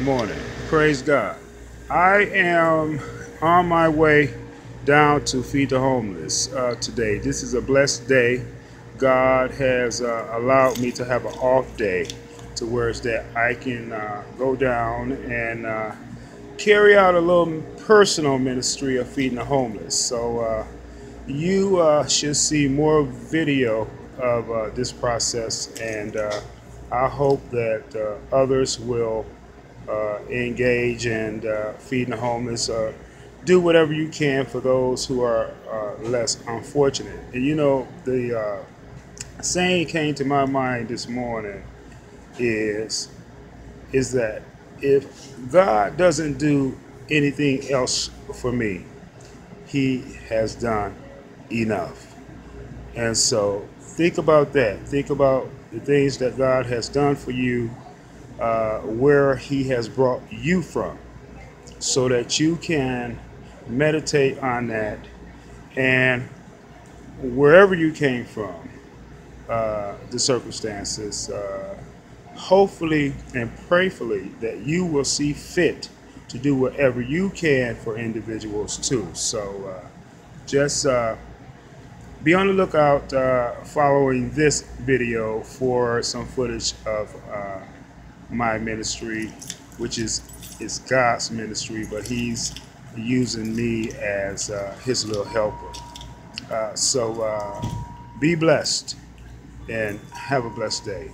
morning. Praise God. I am on my way down to feed the homeless uh, today. This is a blessed day. God has uh, allowed me to have an off day to where it's that I can uh, go down and uh, carry out a little personal ministry of feeding the homeless. So uh, you uh, should see more video of this process, and I hope that others will engage and uh, feeding the homeless. Uh, do whatever you can for those who are uh, less unfortunate. And you know, the uh, saying came to my mind this morning is is that if God doesn't do anything else for me, He has done enough. And so think about that. Think about the things that God has done for you, uh, where He has brought you from, so that you can meditate on that and wherever you came from, uh, the circumstances, uh, hopefully and prayerfully that you will see fit to do whatever you can for individuals too. So uh, just uh, be on the lookout uh, following this video for some footage of uh, my ministry, which is is God's ministry, but He's using me as uh, His little helper. Uh, so uh, be blessed and have a blessed day.